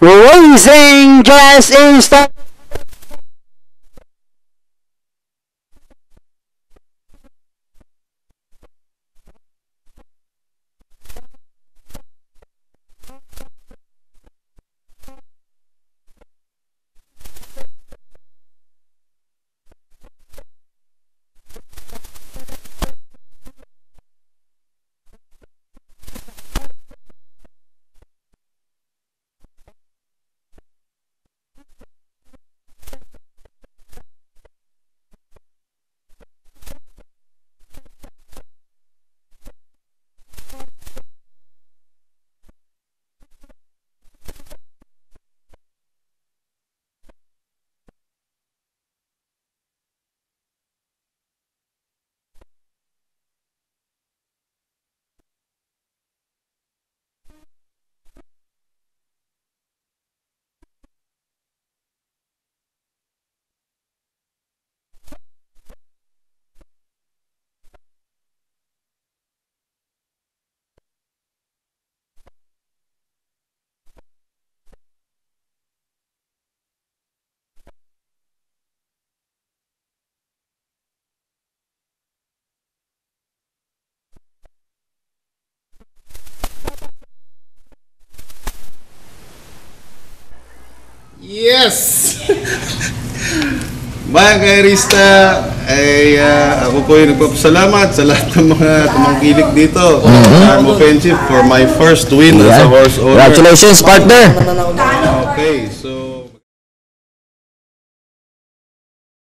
raising in instant Yes! Mga kairista, ay ah, ako po yung nagpapasalamat sa lahat ng mga tumangkilik dito. Charm Offensive for my first win as a horse owner. Congratulations, partner. Okay, so